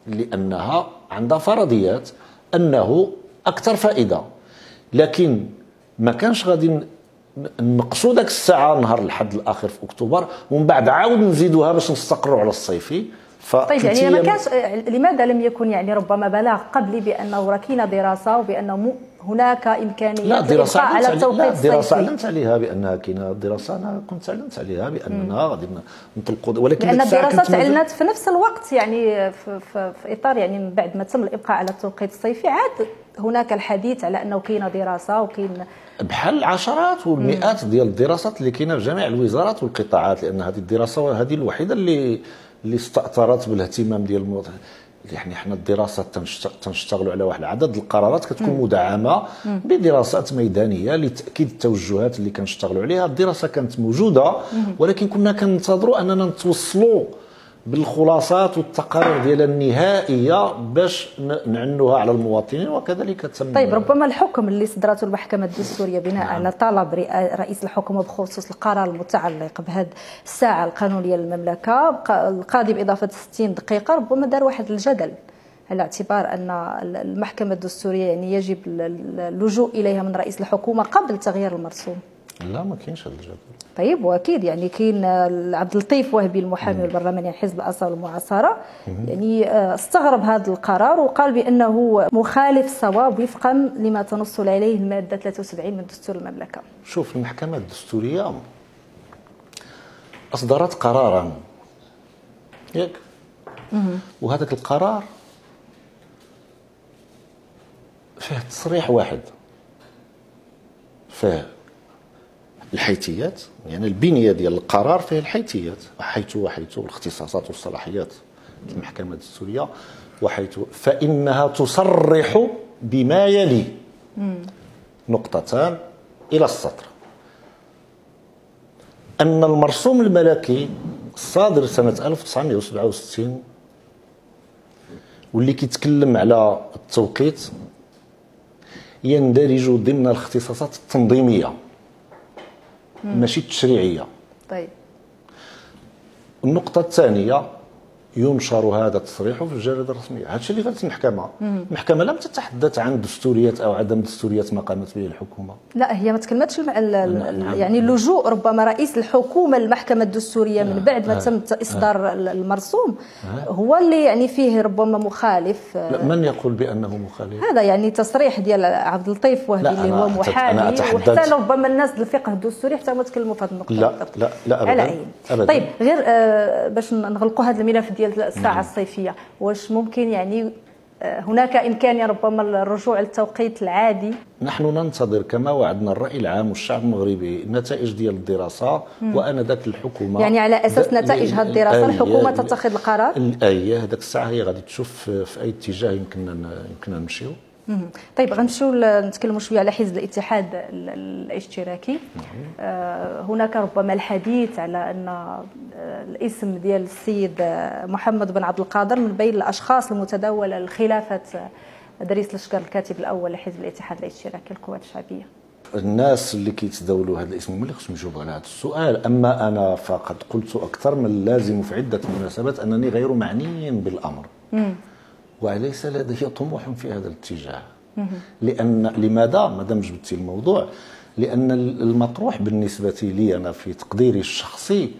لأنها عندها فرضيات أنه أكثر فائدة. لكن ما كانش غادي نقصوا ذاك الساعة نهار الحد الآخر في أكتوبر ومن بعد عاود نزيدوها باش نستقروا على الصيفي طيب يعني ما كانش لماذا لم يكن يعني ربما بلاغ قبلي بأنه راه كاينة دراسه وبانه هناك إمكانية لا دراسة على التوقيت لا دراسة أعلنت عليها بأنها كاينة دراسة. أنا كنت أعلنت عليها بأننا غادي نطلقوا ولكن لأن الدراسة تعلنت في نفس الوقت يعني في, في, في إطار يعني من بعد ما تم الابقاء على التوقيت الصيفي. عاد هناك الحديث على أنه كاينة دراسة وكاين بحال العشرات والمئات ديال الدراسات اللي كاينة في جميع الوزارات والقطاعات لأن هذه الدراسة هذه الوحيدة اللي اللي استأثرت بالاهتمام ديال المواطن يعني إحنا الدراسات تنشتغلوا على واحد العدد القرارات كتكون مدعمة بدراسات ميدانية لتأكيد التوجهات اللي كنشتغلوا عليها. الدراسة كانت موجودة ولكن كنا كننتظروا أننا نتوصلوا بالخلاصات والتقارير ديالها النهائية باش نعنوها على المواطنين وكذلك تم طيب ربما الحكم اللي صدرته المحكمة الدستورية بناء نعم. على طلب رئيس الحكومة بخصوص القرار المتعلق بهذه الساعة القانونية للمملكة القاضي بإضافة 60 دقيقة ربما دار واحد الجدل على اعتبار أن المحكمة الدستورية يعني يجب اللجوء إليها من رئيس الحكومة قبل تغيير المرسوم لا ما كاينش هذا الجدل طيب وأكيد يعني كاين عبد اللطيف وهبي المحامي البرلماني حزب الاصل والمعاصره يعني آه، استغرب هذا القرار وقال بأنه مخالف صواب وفقا لما تنص عليه المادة 73 من دستور المملكة. شوف المحكمة الدستورية أصدرت قرارا. ياك؟ وهذاك القرار فيه تصريح واحد. فيه الحيثيات يعني البنية ديال القرار فيه الحيثيات حيث وحيث الاختصاصات والصلاحيات المحكمة الدستورية وحيث فإنها تصرح بما يلي. نقطتان إلى السطر. أن المرسوم الملكي الصادر سنة 1967 واللي كيتكلم على التوقيت يندرج ضمن الاختصاصات التنظيمية. ماشي التشريعيه طيب. النقطة الثانية ينشر هذا التصريح في الجريدة الرسمية. هذا الشيء اللي قالت المحكمة. المحكمة لم تتحدث عن دستوريه أو عدم دستوريه ما قامت به الحكومة. لا هي ما تكلمتش نعم. يعني اللجوء ربما رئيس الحكومة المحكمة الدستورية من بعد ما تم إصدار المرسوم. هو اللي يعني فيه ربما مخالف. لا من يقول بأنه مخالف؟ هذا يعني تصريح ديال عبد اللطيف وهبي اللي هو محامي وحتى ربما الناس الفقه الدستوري حتى ما تكلموا في هذه النقطة. لا لا لا ابدا, على أبداً. طيب غير آه باش نغلقوا هذا الملف ديال الساعة. الصيفية. واش ممكن يعني آه، هناك امكانيه ربما الرجوع للتوقيت العادي؟ نحن ننتظر كما وعدنا الرأي العام والشعب المغربي النتائج ديال الدراسة وأنا ذاك الحكومة. يعني على أساس نتائج هذه الدراسة الحكومة تتخذ القرار؟ الآية هذاك الساعة هي غادي تشوف في أي اتجاه يمكننا يمكننا نمشيو. طيب غنمشيو نتكلموا شوية على حزب الاتحاد الاشتراكي. آه هناك ربما الحديث على أن آه، الاسم ديال السيد آه، محمد بن عبد القادر من بين الأشخاص المتداولة لخلافة دريس لشكر الكاتب الأول لحزب الاتحاد الاشتراكي القوات الشعبية. الناس اللي كيتداولوا هذا الاسم هما اللي خصهم يجاوبوا على هذا السؤال؟ أما أنا فقد قلت أكثر من اللازم في عدة مناسبات أنني غير معني بالأمر. مم. وليس لدي طموح في هذا الاتجاه. لأن لماذا؟ ما دام جبتي الموضوع. لأن المطروح بالنسبة لي أنا في تقديري الشخصي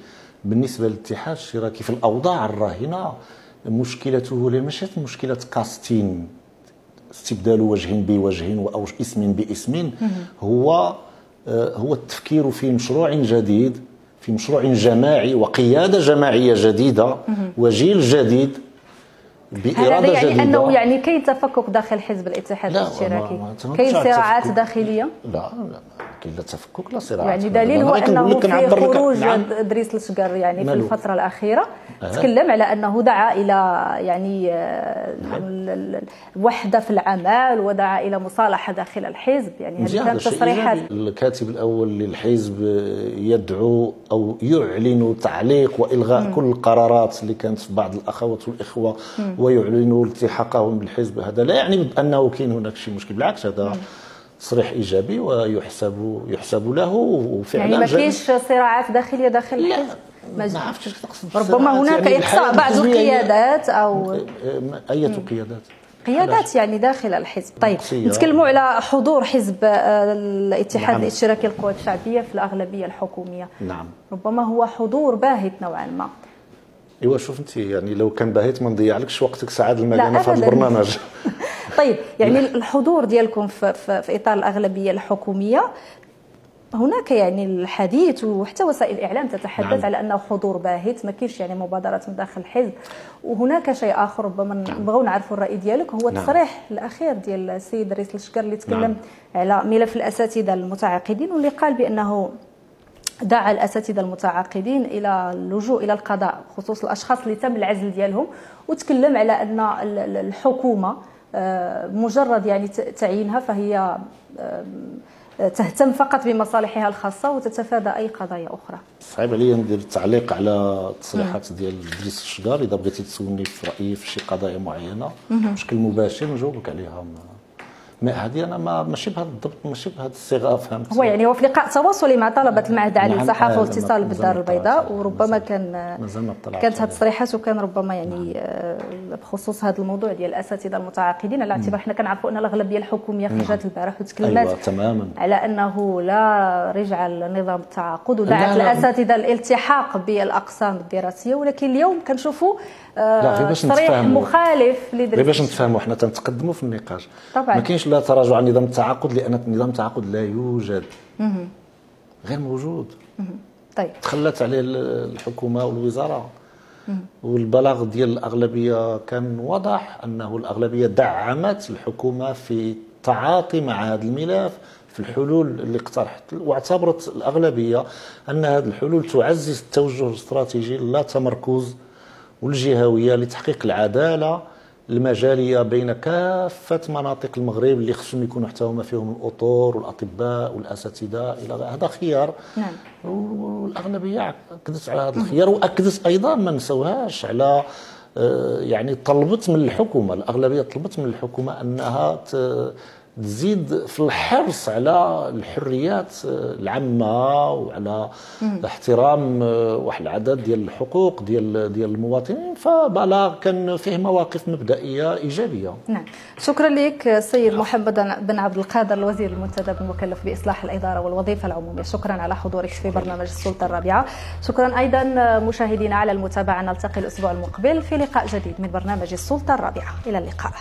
بالنسبة للاتحاد الاشتراكي في الأوضاع الراهنة مشكلته ليست مشكلة كاستين استبدال وجه بوجه أو اسم باسم هو آه، هو التفكير في مشروع جديد في مشروع جماعي وقيادة جماعية جديدة وجيل جديد. بإرادة هذا يعني جديدة. أنه يعني كاين تفكك داخل حزب الاتحاد الاشتراكي كاين صراعات داخلية؟ لا لا. كاين لا تفكك لا صراعات يعني دليل هو أنه في خروج نعم. دريس الشقر يعني في الفترة الأخيرة أه. تكلم على أنه دعا إلى يعني آه، نعم. وحدة في العمل ودعا إلى مصالحة داخل الحزب يعني هذه كانت تصريحات الكاتب الأول للحزب يدعو أو يعلن تعليق وإلغاء م. كل القرارات اللي كانت في بعض الأخوات والإخوة م. ويعلنوا التحاقهم بالحزب هذا لا يعني انه كاين هناك شي مشكل بالعكس هذا تصريح إيجابي ويحسب يحسب له وفعلا يعني ما كاينش صراعات داخلية داخل الحزب؟ ما عرفتش تقصد. ربما هناك يعني إقصاء بعض القيادات أو أي قيادات؟ قيادات يعني داخل الحزب. طيب نتكلموا على حضور حزب آه، الاتحاد نعم. الإشتراكي للقوات الشعبية في الأغلبية الحكومية. نعم. ربما هو حضور باهت نوعا ما. إيوا شوف أنت يعني لو كان باهيت ما نضيعلكش وقتك سعاد المكانه في هذا البرنامج. طيب يعني الحضور ديالكم في, في, في إطار الأغلبية الحكومية هناك يعني الحديث وحتى وسائل الإعلام تتحدث نعم. على أنه حضور باهت ما كاينش يعني مبادرات من داخل الحزب وهناك شيء آخر ربما نعم. نبغيو نعرفوا الرأي ديالك هو التصريح نعم. الأخير ديال السيد رئيس الشكر اللي تكلم نعم. على ملف الأساتذة المتعاقدين واللي قال بأنه دعا الأساتذة المتعاقدين إلى اللجوء إلى القضاء بخصوص الأشخاص اللي تم العزل ديالهم وتكلم على أن الحكومة مجرد يعني تعيينها فهي آه، تهتم فقط بمصالحها الخاصة وتتفادى أي قضايا أخرى. صعيب عليا ندير تعليق على التصريحات ديال ادريس الشجار. إذا بغيتي تسولني في رأيي في شي قضايا معينة بشكل مباشر نجاوبك عليها. هذه أنا ما ماشي بهذا الضبط ماشي بهذه الصيغة فهمت؟ هو يعني هو في لقاء تواصلي مع طلبة المعهد العالي نعم، للصحافه آه، والاتصال مازال بالدار البيضاء وربما كان كانت هذه. التصريحات وكان ربما يعني آه، بخصوص هذا الموضوع ديال الأساتذة المتعاقدين. على اعتبار حنا كنعرفوا أن الأغلبية الحكومية خرجت البارح وتكلمت أيوه تماما. على أنه لا رجع لنظام التعاقد ودعت لا، لا. الاساتذه الالتحاق بالأقسام الدراسية. ولكن اليوم كنشوفوا آه، لا، غير باش تصريح نتفاهموا. مخالف غير باش نتفاهموا حنا تنتقدموا في النقاش. طبعاً. ما كاينش لا تراجع عن نظام التعاقد لأن نظام التعاقد لا يوجد. غير موجود. طيب. تخلت عليه ال- الحكومة والوزارة. والبلاغ ديال الأغلبية كان واضح أنه الأغلبية دعمت الحكومة في التعاطي مع هذا الملف في الحلول اللي اقترحت. واعتبرت الأغلبية أن هذه الحلول تعزز التوجه الاستراتيجي لا تمركز والجهوية لتحقيق العدالة المجالية بين كافة مناطق المغرب اللي خصهم يكونوا حتى هما فيهم الاطور والأطباء والأساتذة إلى هذا خيار نعم. والأغلبية اكدت على هذا الخيار وأكدت أيضا ما نسوهاش على آه، يعني طلبت من الحكومة الأغلبية طلبت من الحكومة أنها تزيد في الحرص على الحريات العامة وعلى احترام واحد العدد ديال الحقوق ديال ديال المواطنين فبلاغ كان فيه مواقف مبدئية إيجابية. نعم. شكرا لك السيد محمد بن عبد القادر الوزير المنتدب المكلف بإصلاح الإدارة والوظيفة العمومية. شكرا على حضورك في برنامج السلطة الرابعة. شكرا أيضا مشاهدينا على المتابعة. نلتقي الأسبوع المقبل في لقاء جديد من برنامج السلطة الرابعة. إلى اللقاء.